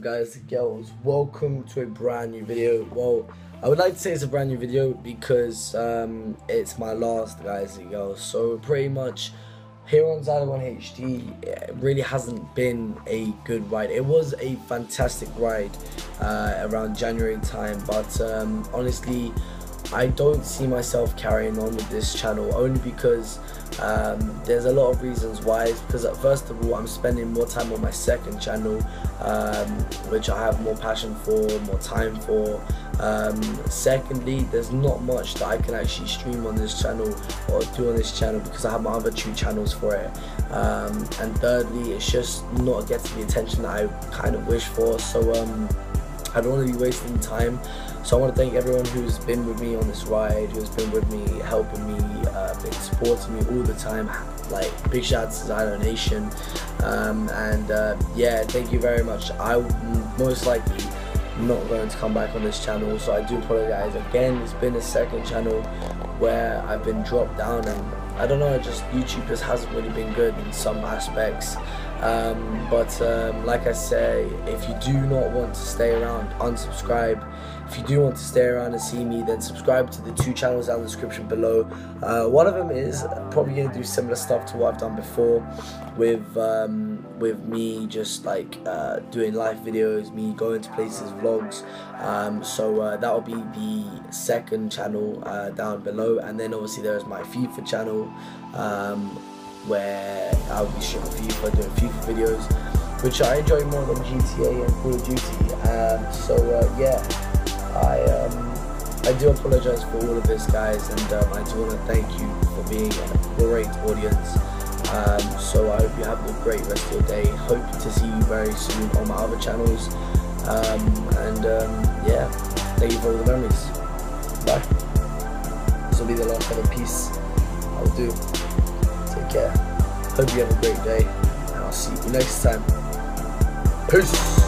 guys and girls? Welcome to a brand new video. Well I would like to say it's a brand new video because um, it's my last guys and girls. So pretty much here on Zilogone HD it really hasn't been a good ride. It was a fantastic ride uh, around January time but um, honestly I don't see myself carrying on with this channel only because um, there's a lot of reasons why. It's because uh, first of all, I'm spending more time on my second channel, um, which I have more passion for, more time for. Um, secondly, there's not much that I can actually stream on this channel or do on this channel because I have my other two channels for it. Um, and thirdly, it's just not getting the attention that I kind of wish for. So um, I don't want to be wasting time. So I want to thank everyone who's been with me on this ride, who's been with me, helping me, uh, been supporting me all the time. Like big shout out to Zyla Nation, um, and uh, yeah, thank you very much. I most likely not going to come back on this channel, so I do apologize again. It's been a second channel where I've been dropped down, and I don't know, just YouTube just hasn't really been good in some aspects. Um, but um, like I say, if you do not want to stay around, unsubscribe. If you do want to stay around and see me, then subscribe to the two channels down the description below. Uh, one of them is probably going to do similar stuff to what I've done before, with um, with me just like uh, doing live videos, me going to places, vlogs. Um, so uh, that will be the second channel uh, down below, and then obviously there is my FIFA channel. Where I'll be shooting FIFA, doing FIFA videos, which I enjoy more than GTA and Call of Duty. Um, so uh, yeah, I um, I do apologize for all of this, guys, and um, I do want to thank you for being a great audience. Um, so I hope you have a great rest of your day. Hope to see you very soon on my other channels. Um, and um, yeah, thank you for all the memories. Bye. This will be the last ever piece I'll do care. Hope you have a great day, and I'll see you next time. Peace.